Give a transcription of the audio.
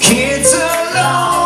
kids alone.